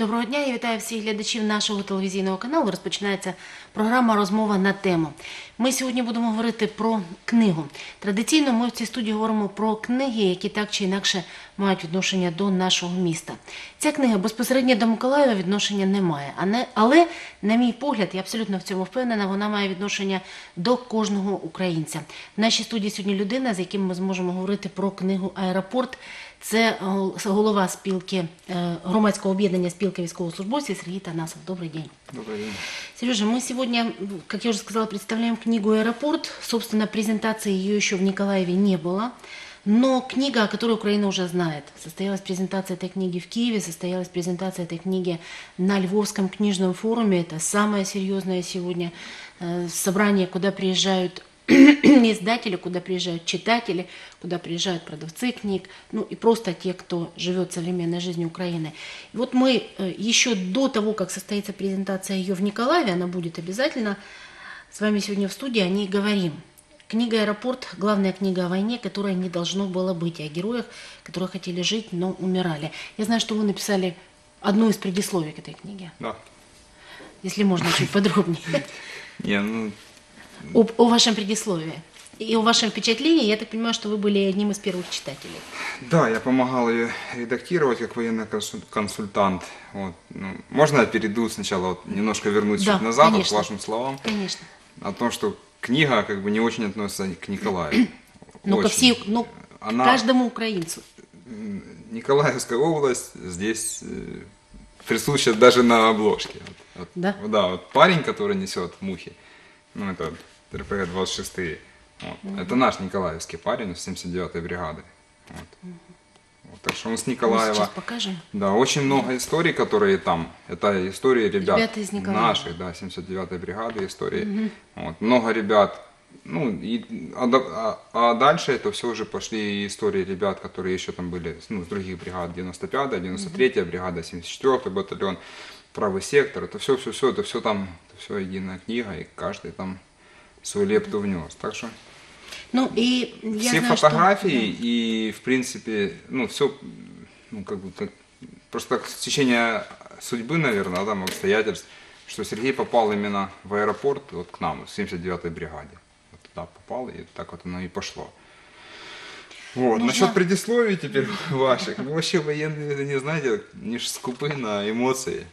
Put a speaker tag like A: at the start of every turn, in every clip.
A: Доброго дня, я вітаю всіх глядачів нашого телевізійного каналу. Розпочинається програма Розмова на тему. Ми сьогодні будемо говорити про книгу. Традиційно ми в цій студії говоримо про книги, які так чи інакше мають відношення до нашого міста. Ця книга безпосередньо до Миколаєва відношення не має. Але, на мій погляд, я абсолютно в цьому впевнена, вона має відношення до кожного українця. В нашій студії сьогодні людина, з яким ми зможемо говорити про книгу Аеропорт. Це гол- голова спілки е, громадського об'єднання спілки військовослужбовців Сергій Танасов. Добрий день.
B: Добрый день.
A: Сережа, мы сегодня, как я уже сказала, представляем книгу «Аэропорт». Собственно, презентации ее еще в Николаеве не было. Но книга, о которой Украина уже знает. Состоялась презентация этой книги в Киеве, состоялась презентация этой книги на Львовском книжном форуме. Это самое серьезное сегодня э, собрание, куда приезжают издатели, куда приезжают читатели, куда приезжают продавцы книг, ну и просто те, кто живет современной жизнью Украины. И вот мы э, еще до того, как состоится презентация ее в Николаеве, она будет обязательно, с вами сегодня в студии о ней говорим. Книга «Аэропорт» – главная книга о войне, которой не должно было быть, и о героях, которые хотели жить, но умирали. Я знаю, что вы написали одну из предисловий к этой книге,
B: Да.
A: если можно чуть подробнее.
B: Не, ну,
A: Об- о вашем предисловии и о вашем впечатлении. Я так понимаю, что вы были одним из первых читателей.
B: да, я помогал ее редактировать как военный консуль- консультант. Вот. Ну, можно я перейду сначала, вот, немножко вернусь
A: Да,
B: чуть назад вот, к
A: конечно.
B: вашим словам
A: Конечно.
B: о том, что книга как бы не очень относится к Николаеву.
A: Ну, ко всей, ну,
B: Она-
A: каждому украинцу.
B: Николаевская область здесь э, присуща даже на обложке. Вот,
A: Да?
B: Да, вот парень, который несет мухи, ну это РПГ-26, вот, это наш николаевский парень из 79-й бригады. Вот. Вот, так что он с
A: Мы
B: Николаева.
A: сейчас покажем.
B: Да, очень много историй, которые там. Это истории ребят
A: Ребята из Николаева.
B: наших, да, 79-й бригады истории. Вот, много ребят. Ну, и, а, а- а дальше это все уже пошли истории ребят, которые еще там были ну, с других бригад. 95-я, 93-я бригада, 74-й батальон, правый сектор. Это все, все, все, это все там, это все единая книга, и каждый там свою лепту внес. Так что
A: Ну, и я
B: все
A: знаю,
B: фотографии и, в принципе, ну, все, ну, как бы, как, просто так течение судьбы, наверное, там, обстоятельств, что Сергей попал именно в аэропорт, вот к нам, в 79-й бригаде. Вот туда попал, и так вот оно и пошло. Вот.
A: Нужно-
B: Насчет предисловий теперь ваших. Вы вообще военные, не знаете, не скупы на эмоции.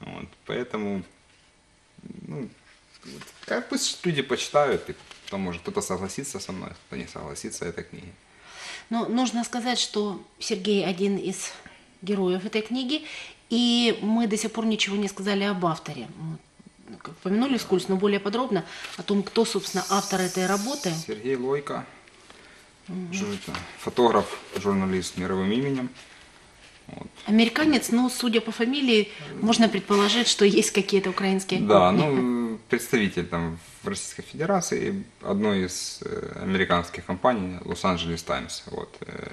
B: Вот. Поэтому, ну, как пусть люди почитают, и потом, может, кто-то согласится со мной, кто не согласится этой книги.
A: Ну, нужно сказать, что Сергей один из героев этой книги, и мы до сих пор ничего не сказали об авторе. Вот, ну, как упомянули вскользь, но более подробно о том, кто, собственно, автор этой работы.
B: Сергей Лойко, жу- фотограф, журналист мировым именем.
A: Американец, но, судя по фамилии, можно предположить, что есть какие-то украинские
B: Да, ну, представитель там в Российской Федерации одной из э, американских компаний, Лос-Анджелес Таймс. Вот. э,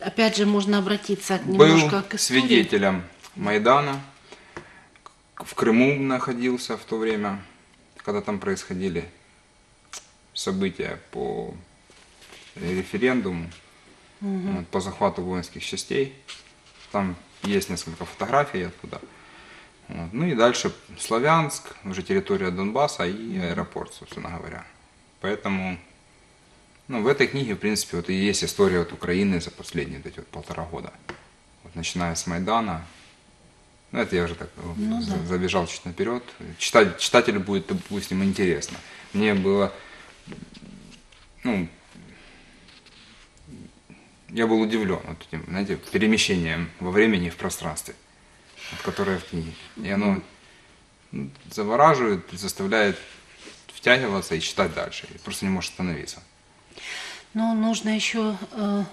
A: Опять же, можно обратиться немножко
B: Был
A: к истории.
B: свидетелем Майдана, в Крыму находился в то время, когда там происходили события по референдуму, вот, по захвату воинских частей. Там есть несколько фотографий оттуда. Вот. Ну и дальше Славянск, уже территория Донбасса и аэропорт, собственно говоря. Поэтому ну, в этой книге, в принципе, вот и есть история от Украины за последние вот эти вот полтора года. Вот, начиная с Майдана. Ну, это я уже так
A: Ну да.
B: забежал чуть наперед. Читать, читателю будет, допустим, интересно. Мне было, ну, я был удивлен вот этим, знаете, перемещением во времени и в пространстве, вот, которое в книге. И оно ну, завораживает, заставляет втягиваться и читать дальше. И просто не может остановиться.
A: Но нужно еще, э,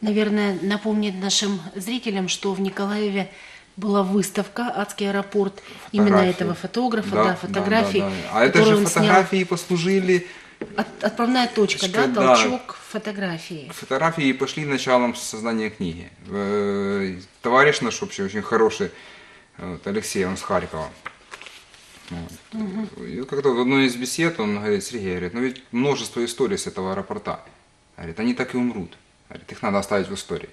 A: наверное, напомнить нашим зрителям, что в Николаеве была выставка «Адский аэропорт» именно
B: Фотографии.
A: этого фотографа, да,
B: да,
A: фотографий,
B: да, да. А это же
A: он снял.
B: фотографии послужили,
A: От- отправная точка,
B: Что,
A: да,
B: да.
A: толчок фотографии.
B: фотографии пошли началом создания книги. Э, Товарищ наш вообще очень хороший, вот, Алексей, он с Харькова. Вот. И как-то в одной из бесед он говорит, Сергей, говорит, ну ведь множество историй с этого аэропорта. Говорит, они так и умрут. Говорит, их надо оставить в истории.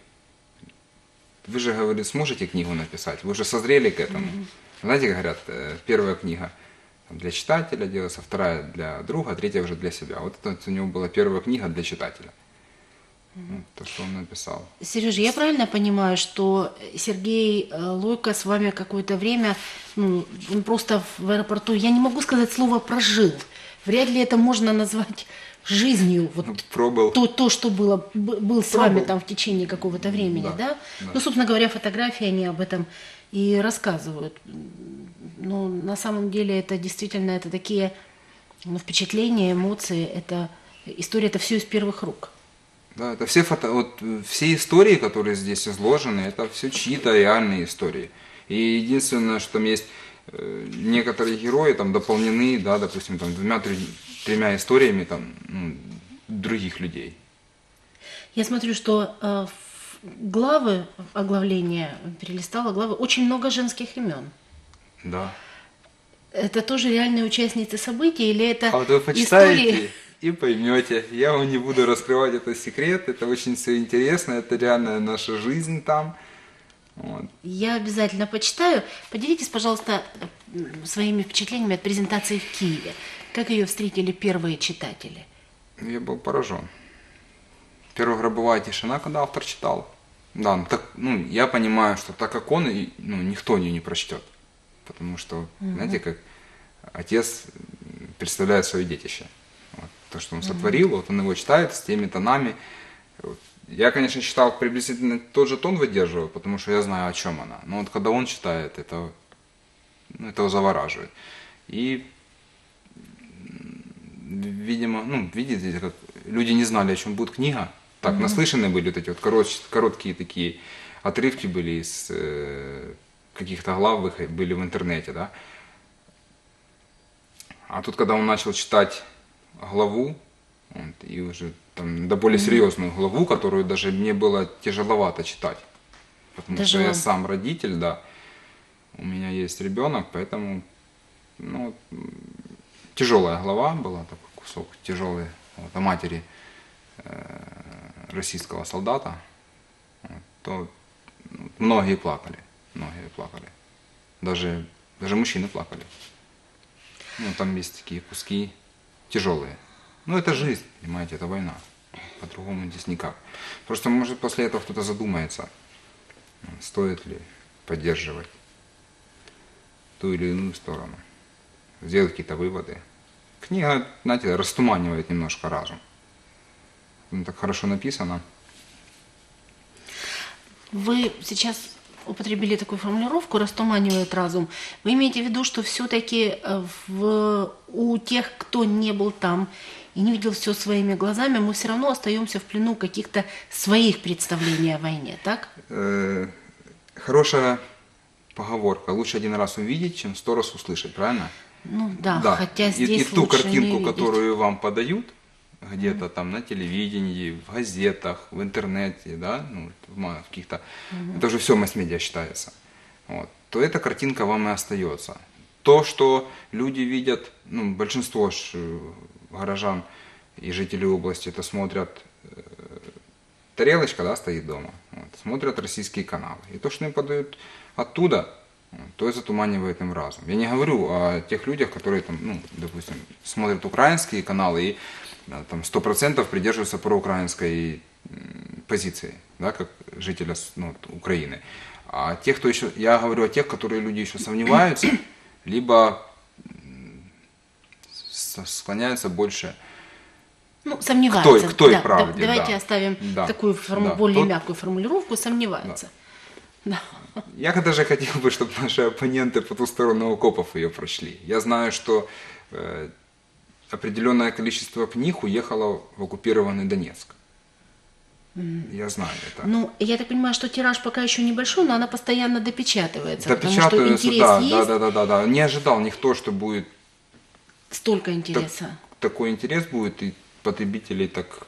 B: вы же, говорит, сможете книгу написать, вы уже созрели к этому. Знаете, как говорят, э, первая книга для читателя делается, вторая для друга, третья уже для себя. Вот это у него была первая книга для читателя. То, что он написал.
A: Сережа, я правильно понимаю, что Сергей э, Лойко с вами какое-то время, ну, он просто в аэропорту, я не могу сказать слово «прожил». Вряд ли это можно назвать жизнью. Вот
B: Ну, пробыл.
A: то, то, что было, был с вами
B: Пробовал.
A: там в течение какого-то времени, да?
B: Да, да.
A: Ну, собственно говоря, фотографии, они об этом и рассказывают. Ну, на самом деле, это действительно, это такие ну, впечатления, эмоции, это история, это все из первых рук.
B: Да, это все фото, вот все истории, которые здесь изложены, это все чьи-то реальные истории. И единственное, что там есть э, некоторые герои там дополнены, да, допустим, там двумя тремя историями там ну, других людей.
A: Я смотрю, что э, главы, оглавление перелистала главы, очень много женских имен.
B: Да.
A: Это тоже реальные участницы событий или это
B: А вот вы почитаете
A: истории?
B: и поймете. Я вам не буду раскрывать этот секрет, это очень все интересно, это реальная наша жизнь там. Вот.
A: Я обязательно почитаю. Поделитесь, пожалуйста, своими впечатлениями от презентации в Киеве. Как ее встретили первые читатели?
B: Я был поражен. Первая гробовая тишина, когда автор читал. Да, ну, так, ну, я понимаю, что так как он, ну, никто ее не прочтет. Потому что, знаете, как отец представляет свое детище. Вот, то, что он сотворил, вот он его читает с теми тонами. Я, конечно, читал приблизительно тот же тон выдерживаю, потому что я знаю, о чем она. Но вот когда он читает, это, ну, это его завораживает. И видимо, ну, видите, как люди не знали, о чем будет книга. Так, наслышаны были вот эти вот короч- короткие такие отрывки были из э, каких-то глав были в интернете, да. А тут, когда он начал читать главу, вот, и уже там до более серьезную главу, которую даже мне было тяжеловато читать. Потому
A: Даже
B: что я сам родитель, да. У меня есть ребенок, поэтому ну, тяжелая глава была, такой кусок тяжелый вот, о матери э, российского солдата, вот, то ну, многие плакали, многие плакали. Даже, даже мужчины плакали. Ну, там есть такие куски тяжелые. Ну, это жизнь, понимаете, это война. По-другому здесь никак. Просто, может, после этого кто-то задумается, стоит ли поддерживать ту или иную сторону, сделать какие-то выводы. Книга, знаете, растуманивает немножко разум. Ну, так хорошо написано.
A: Вы сейчас употребили такую формулировку «растуманивает разум». Вы имеете в виду, что все-таки в, у тех, кто не был там и не видел все своими глазами, мы все равно остаемся в плену каких-то своих представлений о войне, так?
B: Э, хорошая поговорка. Лучше один раз увидеть, чем сто раз услышать, правильно?
A: Ну да, хотя
B: И-
A: здесь
B: и, ту
A: лучше
B: картинку, которую вам подают, где-то там на телевидении, в газетах, в интернете, да, ну, в каких-то, это уже все масс-медиа считается, вот, то эта картинка вам и остается. То, что люди видят, ну, большинство ж, э, горожан и жителей области это смотрят, э, тарелочка, да, стоит дома, вот, смотрят российские каналы. И то, что им подают оттуда, то и затуманивает им разум. Я не говорю о тех людях, которые там, ну, допустим, смотрят украинские каналы и да, там сто процентов придерживаются проукраинской позиции, да, как жителя ну, Украины. А те, кто еще, я говорю о тех, которые люди еще сомневаются, либо склоняются больше
A: Ну, сомневаются.
B: К той- к той
A: да,
B: правде,
A: да- Давайте
B: да.
A: оставим
B: Да,
A: такую форму-
B: да.
A: более
B: Тот-
A: мягкую формулировку, сомневаются. Да.
B: Я даже хотел бы, чтобы наши оппоненты по ту сторону окопов ее прочли. Я знаю, что э, определенное количество книг уехало в оккупированный Донецк. Я знаю это.
A: Ну, я так понимаю, что тираж пока еще небольшой, но она постоянно допечатывается. интерес
B: да,
A: есть,
B: да, да, да, да, да. Не ожидал никто, что будет
A: столько
B: так-
A: интереса.
B: такой интерес будет и потребителей так.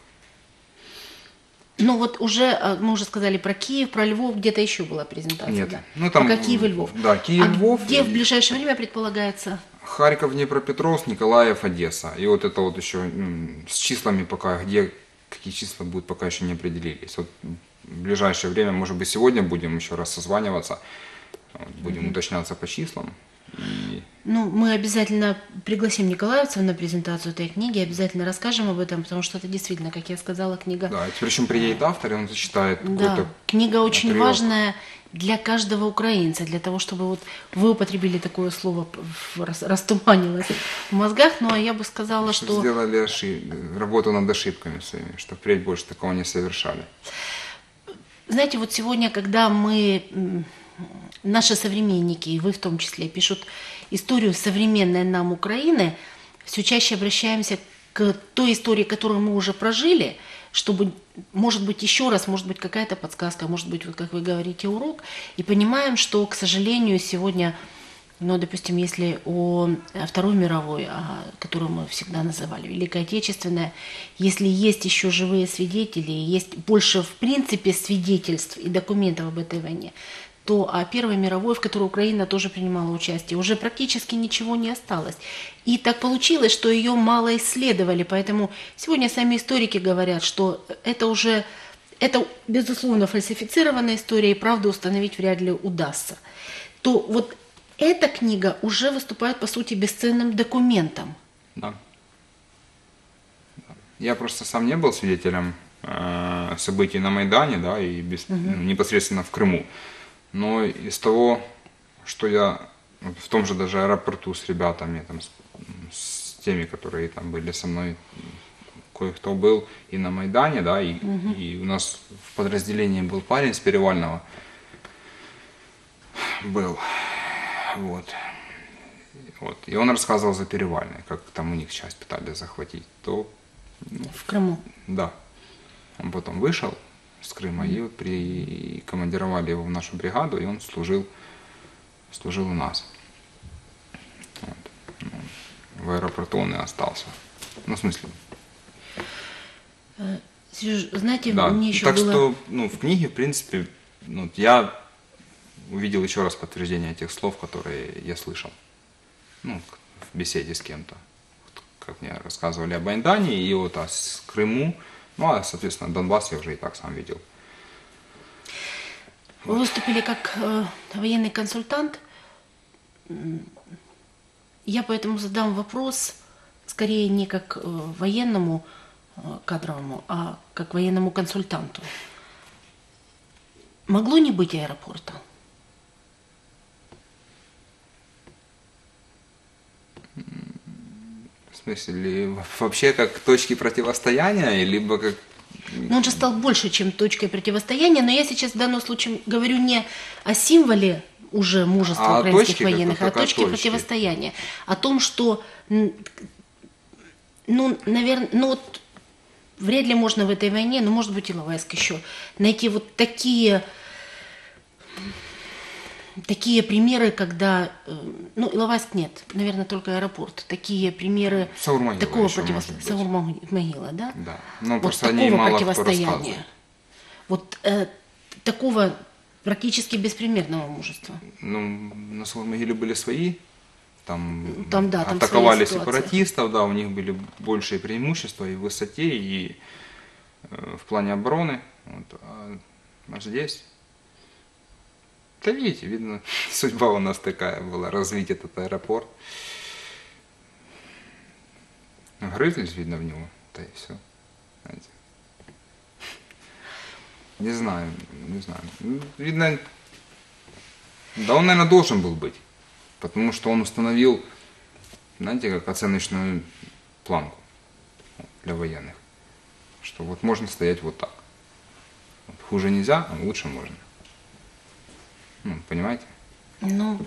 A: Ну вот уже, э, мы уже сказали про Киев, про Львов, где-то еще была презентация.
B: Нет.
A: Да?
B: Ну, там,
A: Пока Киев и Львов.
B: да, Киев,
A: а
B: Львов
A: где в
B: и-
A: ближайшее время предполагается?
B: Харьков, Днепропетровск, Николаев, Одесса. И вот это вот еще с числами пока, где какие числа будут, пока еще не определились. Вот в ближайшее время, может быть, сегодня будем еще раз созваниваться, будем уточняться по числам. И
A: Ну, мы обязательно пригласим Николаевцев на презентацию этой книги, обязательно расскажем об этом, потому что это действительно, как я сказала, книга
B: да, еще приедет автор, и он зачитает
A: Да, книга очень
B: отрывок.
A: важная для каждого украинца, для того, чтобы вот вы употребили такое слово, растуманилось в мозгах, ну а я бы сказала, что
B: сделали ошиб- работу над ошибками своими, чтобы впредь больше такого не совершали.
A: Знаете, вот сегодня, когда мы, наши современники, и вы в том числе, пишут историю современной нам Украины, все чаще обращаемся к той истории, которую мы уже прожили, чтобы, может быть, еще раз, может быть, какая-то подсказка, может быть, вот как вы говорите, урок, и понимаем, что, к сожалению, сегодня, ну, допустим, если о Второй мировой, а, которую мы всегда называли Великой Отечественная, если есть еще живые свидетели, есть больше, в принципе, свидетельств и документов об этой войне, то о Первой мировой, в которой Украина тоже принимала участие, уже практически ничего не осталось. И так получилось, что ее мало исследовали, поэтому сегодня сами историки говорят, что это уже, это, безусловно, фальсифицированная история, и правду установить вряд ли удастся. То вот эта книга уже выступает, по сути, бесценным документом.
B: Да. Я просто сам не был свидетелем э, событий на Майдане, да, и без- ну, непосредственно в Крыму. Но из того, что я в том же даже аэропорту с ребятами, там, с, с теми, которые там были со мной, кое-кто был и на Майдане, да, и, и у нас в подразделении был парень с Перевального, был, вот. Вот. И он рассказывал за Перевальный, как там у них часть пытались захватить. То,
A: В Крыму.
B: да, он потом вышел с Крыма, и вот прикомандировали его в нашу бригаду, и он служил, служил у нас. Вот. Ну, в аэропорту он и остался. Ну, в смысле,
A: Сереж, знаете,
B: да.
A: мне еще
B: так
A: было...
B: что, ну, в книге, в принципе, ну, я увидел еще раз подтверждение тех слов, которые я слышал. Ну, в беседе с кем-то. Как мне рассказывали об Айдане и вот о с Крыму. Ну, а, соответственно, Донбасс я уже и так сам видел.
A: Вы выступили как э, военный консультант. Я поэтому задам вопрос скорее не как э, военному э, кадровому, а как военному консультанту. Могло не быть аэропорта?
B: Смысле, ли вообще как точки противостояния, либо как...
A: Но он же стал больше, чем точкой противостояния. Но я сейчас в данном случае говорю не о символе уже мужества
B: А
A: украинских военных, а о точке
B: точки.
A: противостояния. О том, что, ну, наверное, ну вот вряд ли можно в этой войне, ну, может быть, Иловайск еще, найти вот такие такие примеры, когда, э, ну, Иловайск нет, наверное, только аэропорт. Такие примеры
B: Саурмогила
A: такого противостояния.
B: быть.
A: Саурмогила, да?
B: Да. Но
A: вот
B: просто
A: такого
B: они мало
A: противостояния. Вот э, такого практически беспримерного мужества.
B: Ну, на Соломогиле были свои, там,
A: Там, да, там
B: атаковали сепаратистов, да, у них были большие преимущества и в высоте, и э, в плане обороны. Вот. А, а здесь, да видите, видно, судьба у нас такая была, развить этот аэропорт. Грызлись, видно, в него, да и все. Знаете. Не знаю, не знаю. Ну, Видно, да он, наверное, должен был быть. Потому что он установил, знаете, как оценочную планку для военных. Что вот можно стоять вот так. Хуже нельзя, а лучше можно. Ну, понимаете?
A: Ну,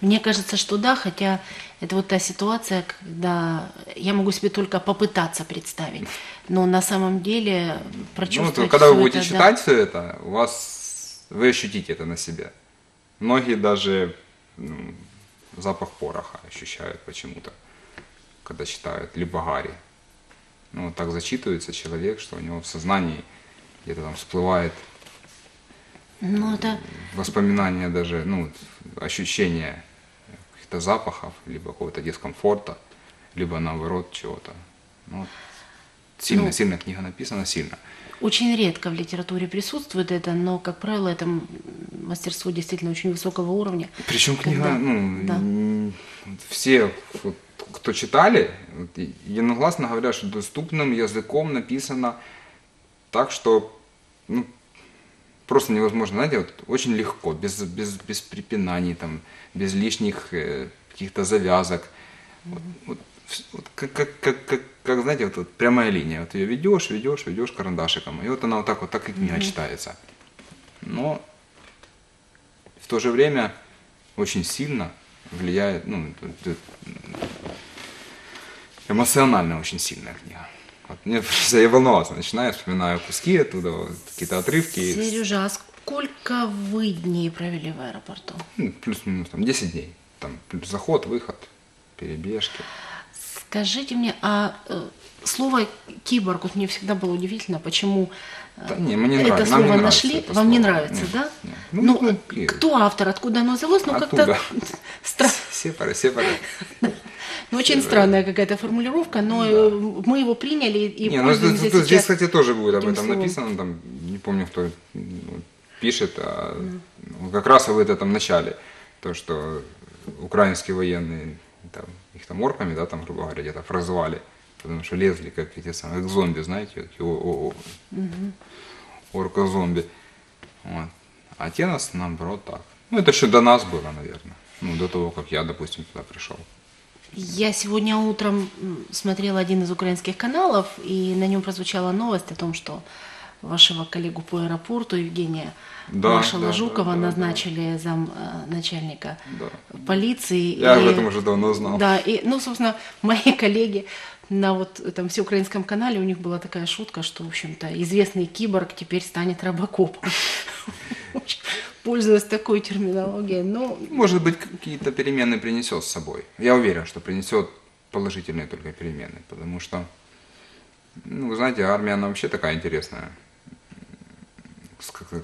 A: мне кажется, что да, хотя это вот та ситуация, когда я могу себе только попытаться представить. Но на самом деле
B: Ну,
A: прочувствовать
B: вот, когда вы будете
A: это, да.
B: читать все это, у вас вы ощутите это на себе. Многие даже ну, запах пороха ощущают почему-то, когда читают, либо гари. Ну, так зачитывается человек, что у него в сознании где-то там всплывает
A: Ну, это
B: воспоминания даже, ну, ощущение каких-то запахов, либо какого-то дискомфорта, либо наоборот чего-то. Ну, Сильно,
A: Ну.
B: сильно книга написана, сильно.
A: Очень редко в литературе присутствует это, но, как правило, это мастерство действительно очень высокого уровня.
B: Причем книга,
A: Когда-
B: ну,
A: да.
B: все, вот, кто читали, единогласно говорят, что доступным языком написано так, что ну, просто невозможно, знаете, вот, очень легко, без, без, без препинаний, там, без лишних э, каких-то завязок. Вот, вот, вот как, как, как, как, как, знаете, вот, вот прямая линия. Вот ее ведешь, ведешь, ведешь карандашиком. И вот она вот так вот, так и книга читается. Но в то же время очень сильно влияет, ну, эмоционально очень сильная книга. Вот мне я волноваться начинаю, вспоминаю куски оттуда, вот, какие-то отрывки.
A: Сережа, а сколько вы дней провели в аэропорту?
B: Ну, плюс-минус там 10 дней. Там плюс заход, выход, перебежки.
A: Скажите мне, а э, слово киборг, вот мне всегда было удивительно, почему э,
B: Да не, мне не
A: это
B: нравится, нам
A: слово
B: не нравится
A: нашли,
B: это
A: вам не
B: слово.
A: нравится,
B: Нет,
A: да?
B: нет.
A: Ну,
B: Ну, ну,
A: кто автор, откуда оно взялось, ну как-то
B: Сепары, сепары.
A: ну, очень странная какая-то формулировка, но э, мы его приняли и
B: Не, ну тут- тут здесь, кстати, тоже будет об этом
A: словом.
B: написано, там, не помню, кто ну, пишет, а ну, как раз в этом начале, то, что украинские военные, там, их там орками, да, там, грубо говоря, где-то фразовали, потому что лезли, как эти самые, как зомби, знаете, вот, о- о- о- орка-зомби. Вот. А те нас, наоборот, так. Ну, это еще до нас было, наверное. Ну, до того, как я, допустим, туда пришел.
A: Я сегодня утром смотрела один из украинских каналов, и на нем прозвучала новость о том, что вашего коллегу по аэропорту Евгения
B: Да,
A: маршала
B: да,
A: Жукова
B: да, да,
A: назначили зам э, начальника
B: Да.
A: полиции.
B: Я
A: и-
B: об этом уже давно знал.
A: Да, и, ну, собственно, мои коллеги на вот этом всеукраинском канале, у них была такая шутка, что, в общем-то, известный киборг теперь станет робокопом. Пользуясь такой терминологией, но
B: Может быть, какие-то перемены принесет с собой. Я уверен, что принесет положительные только перемены, потому что, ну, вы знаете, армия, она вообще такая интересная.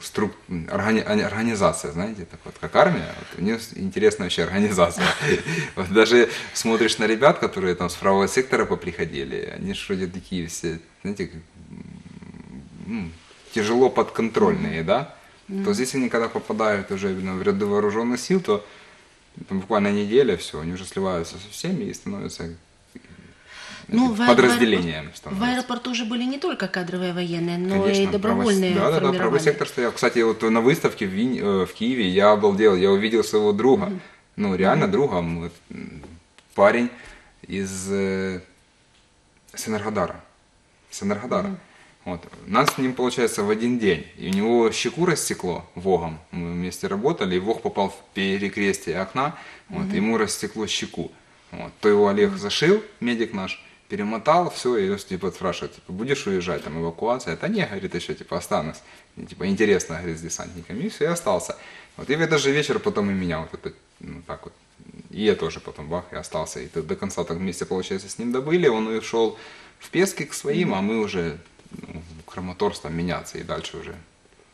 B: Струк- органи- организация, знаете, так вот, как армия, вот, у нее интересная вообще организация. Вот даже смотришь на ребят, которые там с правого сектора поприходили, они же вроде такие все, знаете, тяжело подконтрольные, да? То здесь они когда попадают уже именно в ряды вооруженных сил, то там буквально неделя, все, они уже сливаются со всеми и становятся
A: Ну, в аэ-
B: подразделением.
A: В аэропорту уже были не только кадровые военные, но
B: Конечно,
A: и добровольные
B: правый- Да, да, да, правый сектор стоял. Кстати, вот на выставке в, Винь- э, в Киеве я обалдел, я увидел своего друга. Ну, реально друга, вот, м, парень из э, с Энергодара. С Энергодара. Вот. Нас с ним, получается, в один день. И у него щеку рассекло вогом. Мы вместе работали, и вог попал в перекрестие окна, вот, ему рассекло щеку. Вот. То его Олег зашил, медик наш, перемотал, все, и типа спрашивает, типа, будешь уезжать, там, эвакуация? Да не, говорит, еще, типа, останусь. И, типа, интересно, говорит, с десантниками. И все, и остался. Вот, и в этот же вечер потом и меня вот это, ну, так вот. И я тоже потом, бах, и остался. И до конца так вместе, получается, с ним добыли. Он ушел в Пески к своим, а мы уже Краматорск там меняться и дальше уже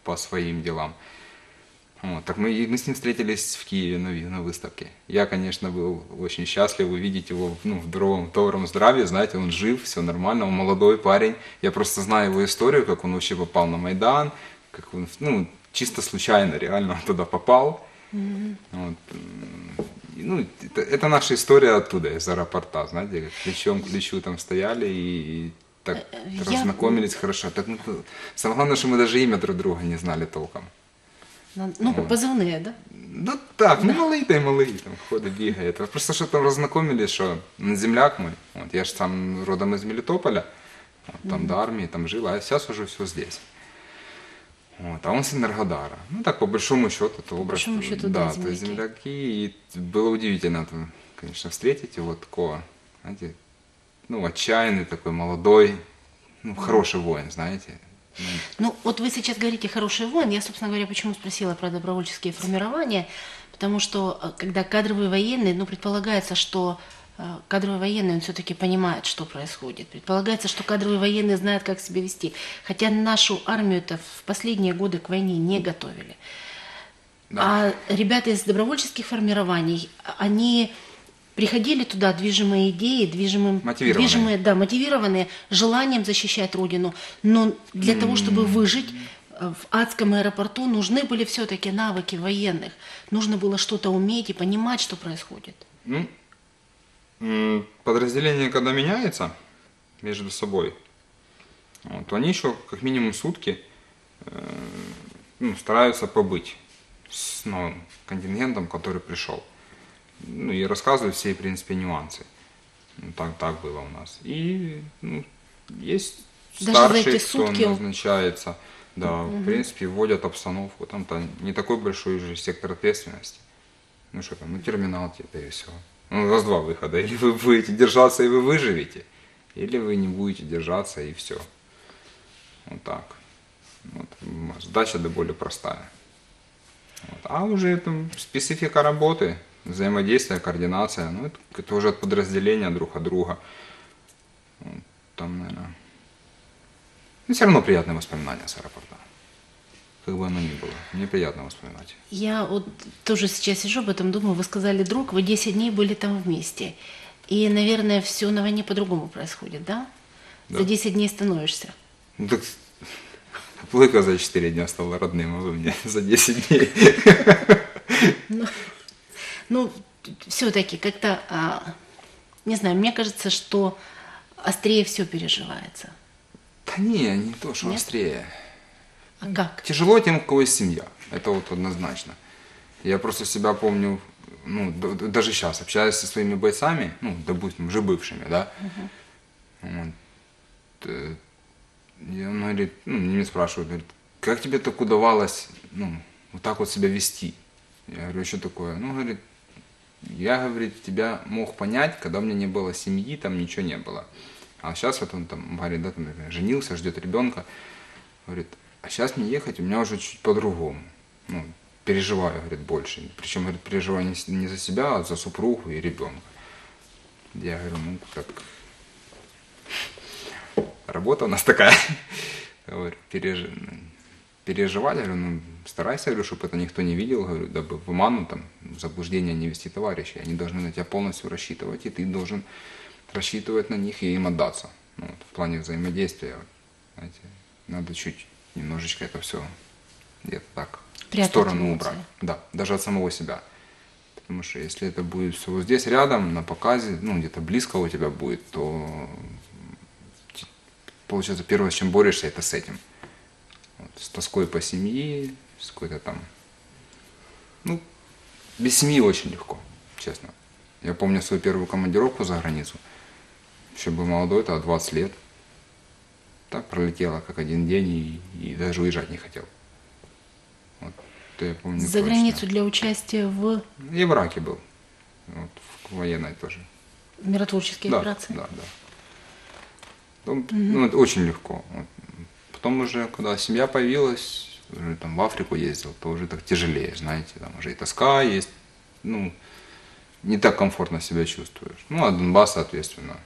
B: по своим делам. Вот, так мы, мы с ним встретились в Киеве на, на выставке. Я, конечно, был очень счастлив увидеть его ну, в здоровом, добром здравии. Знаете, он жив, все нормально, он молодой парень. Я просто знаю его историю, как он вообще попал на Майдан, как он, ну, чисто случайно реально он туда попал. Вот, м, и, ну, это, это наша история оттуда, из аэропорта, знаете, как плечом к плечу там стояли и так
A: я-
B: хорошо. Так, ну, самое главное, что мы даже имя друг друга не знали толком.
A: Ну, позывные, да?
B: Ну так, ну малий та й малий, там ходить, бігає. Просто що там роззнакомились, що ну, земляк мой, от, я ж сам родом из Мелитополя, от, там до армии, там жил, а сейчас уже все здесь. Вот, а он с Энергодара. Ну так, по большому счету, это образ.
A: большому счету, да,
B: да, то
A: земляки.
B: есть земляки. И было удивительно, то, конечно, встретить его такого, знаете, ну, отчаянный такой, молодой, ну, хороший воин, знаете. Ну,
A: вот вы сейчас говорите «хороший воин». Я, собственно говоря, почему спросила про добровольческие формирования. Потому что, э, когда кадровый военный, ну, предполагается, что э, кадровый военный, он все-таки понимает, что происходит. Предполагается, что кадровый военный знает, как себя вести. Хотя нашу армию-то в последние годы к войне не готовили.
B: Да.
A: А ребята из добровольческих формирований, они приходили туда движимые идеи, движимым,
B: Мотивированные.
A: движимые, да, мотивированные желанием защищать Родину. Но для того, чтобы выжить э, в адском аэропорту, нужны были все-таки навыки военных. Нужно было что-то уметь и понимать, что происходит.
B: Ну, подразделение, когда меняется между собой, вот, они еще как минимум сутки э, ну, стараются побыть с новым контингентом, который пришел. Ну, и рассказывают все, в принципе, нюансы. Ну, так, так было у нас. И ну, есть
A: Даже
B: старший, кто
A: сутки-
B: назначается. Да, в принципе, вводят обстановку. Там-то не такой большой же сектор ответственности. Ну что там, ну терминал типа и все. Ну, у вас два выхода. Или вы будете держаться и вы выживете, или вы не будете держаться и все. Вот так. Вот. Задача да более простая. Вот. А уже там специфика работы, взаимодействие, координация, ну это, это уже от подразделения друг от друга. Там, наверное, ну, все равно приятные воспоминания с аэропорта. Как бы оно ни было, мне приятно воспоминать.
A: Я вот тоже сейчас сижу об этом, думаю, вы сказали, друг, вы 10 дней были там вместе. И, наверное, все на войне по-другому происходит, да?
B: Да.
A: За 10 дней становишься.
B: Ну так Лыка за 4 дня стала родным, а вы мне за 10 дней.
A: Ну, все-таки как-то, а, не знаю, мне кажется, что острее все переживается.
B: Да не, не то, что
A: Нет?
B: острее.
A: А как?
B: Тяжело тем, у кого есть семья. Это вот однозначно. Я просто себя помню, ну, даже сейчас, общаясь со своими бойцами, ну, допустим, уже бывшими, да, вот, э, и он говорит, ну, мне спрашивают, говорит, как тебе так удавалось, ну, вот так вот себя вести? Я говорю, «А что такое? Ну, говорит, я, говорит, тебя мог понять, когда у меня не было семьи, там ничего не было. А сейчас вот он там, говорит, да, там, например, женился, ждет ребенка. Говорит, а сейчас мне ехать у меня уже чуть по-другому. Ну, переживаю, говорит, больше. Причем, говорит, переживаю не, за себя, а за супругу и ребенка. Я говорю, ну, как... Работа у нас такая. Говорю, переж- переживать, говорю, ну, старайся, говорю, чтобы это никто не видел, говорю, дабы в оману, там, в заблуждение не вести товарищей. Они должны на тебя полностью рассчитывать, и ты должен рассчитывать на них и им отдаться. Ну, вот, в плане взаимодействия, знаете, надо чуть немножечко это все где-то так в
A: Прятать
B: сторону
A: эмоции.
B: убрать. Да, даже от самого себя. Потому что если это будет все вот здесь рядом, на показе, ну, где-то близко у тебя будет, то получается, первое, с чем борешься, это с этим. Вот, с тоской по семье, с какой-то там... Ну, без семьи очень легко, честно. Я помню свою первую командировку за границу. Еще был молодой, это 20 лет. Так пролетело, как один день, и, и даже уезжать не хотел. Вот, это я помню
A: За
B: точно.
A: границу для участия в
B: Я в Ираке был. Вот, в военной тоже.
A: миротворческие
B: да,
A: операции.
B: Да, да. Ну, ну, это очень легко. Вот. Потом уже, когда семья появилась, уже там в Африку ездил, то уже так тяжелее, знаете, там уже и тоска есть, ну, не так комфортно себя чувствуешь. Ну, а Донбасс, соответственно,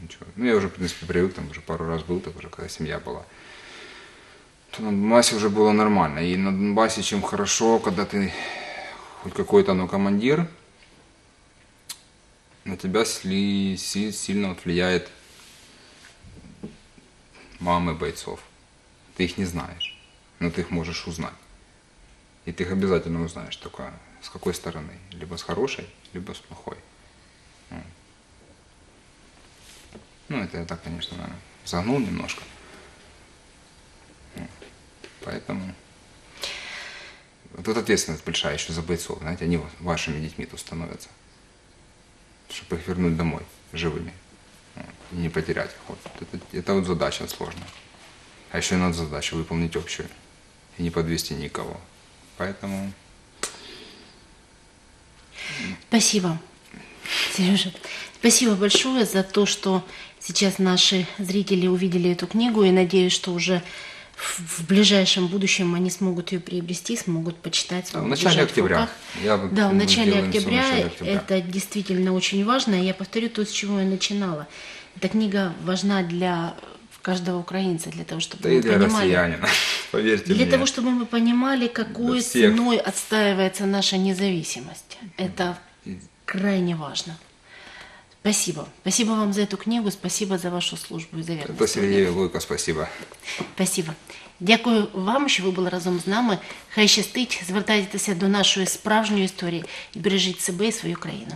B: ничего. Ну, я уже, в принципе, привык, там уже пару раз был, так уже, когда семья была. То на Донбассе уже было нормально. И на Донбассе чем хорошо, когда ты хоть какой-то, но командир, на тебя сли- си- сильно вот влияет мамы бойцов. Ты их не знаешь, но ты их можешь узнать. И ты их обязательно узнаешь только с какой стороны. Либо с хорошей, либо с плохой. Ну. Ну, это я так, конечно, наверное, загнул немножко. Ну, Поэтому тут ответственность большая еще за бойцов. Знаете, они вашими детьми тут становятся. Чтобы их вернуть домой живыми. И не потерять их. Вот. Это, это вот задача сложная. А еще и надо задачу выполнить общую. И не подвести никого. Поэтому
A: Спасибо, Сережа. Спасибо большое за то, что сейчас наши зрители увидели эту книгу. И надеюсь, что уже в в ближайшем будущем они смогут ее приобрести, смогут почитать.
B: Да, в
A: смогут
B: начале
A: в
B: октября.
A: руках.
B: Я
A: да, в начале
B: всё в
A: октября,
B: начале октября.
A: это действительно очень важно. Я повторю то, с чего я начинала. Эта книга важна для каждого украинца, для того, чтобы
B: да
A: мы
B: и для
A: понимали,
B: россиянина. Поверьте
A: для
B: мне.
A: того, чтобы мы понимали, какой
B: Для всех.
A: ценой отстаивается наша независимость. Это
B: И
A: крайне важно. Спасибо. Спасибо вам за эту книгу, спасибо за вашу службу і за вірність.
B: Это Сергею Луйко спасибо.
A: Спасибо. Дякую вам, що ви були разом з нами. Хай щастить, звертайтеся до нашої справжньої історії і бережіть себе і свою країну.